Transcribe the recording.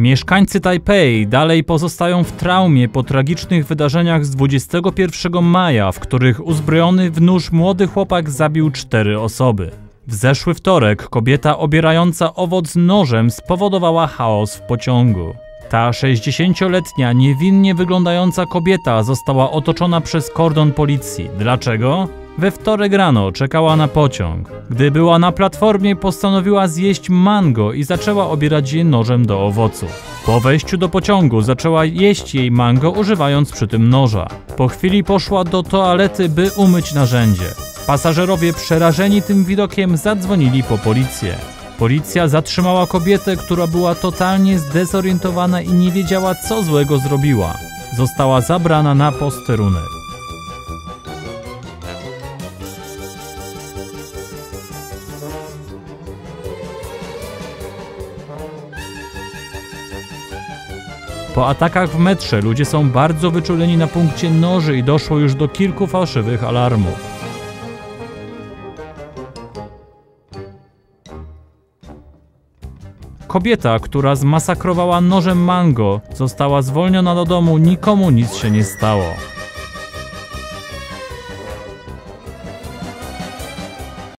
Mieszkańcy Tajpej dalej pozostają w traumie po tragicznych wydarzeniach z 21 maja, w których uzbrojony w nóż młody chłopak zabił cztery osoby. W zeszły wtorek kobieta obierająca owoc nożem spowodowała chaos w pociągu. Ta 60-letnia, niewinnie wyglądająca kobieta została otoczona przez kordon policji. Dlaczego? We wtorek rano czekała na pociąg. Gdy była na platformie, postanowiła zjeść mango i zaczęła obierać je nożem do owoców. Po wejściu do pociągu zaczęła jeść jej mango, używając przy tym noża. Po chwili poszła do toalety, by umyć narzędzie. Pasażerowie przerażeni tym widokiem zadzwonili po policję. Policja zatrzymała kobietę, która była totalnie zdezorientowana i nie wiedziała, co złego zrobiła. Została zabrana na posterunek. Po atakach w metrze ludzie są bardzo wyczuleni na punkcie noży i doszło już do kilku fałszywych alarmów. Kobieta, która zmasakrowała nożem mango, została zwolniona do domu, nikomu nic się nie stało.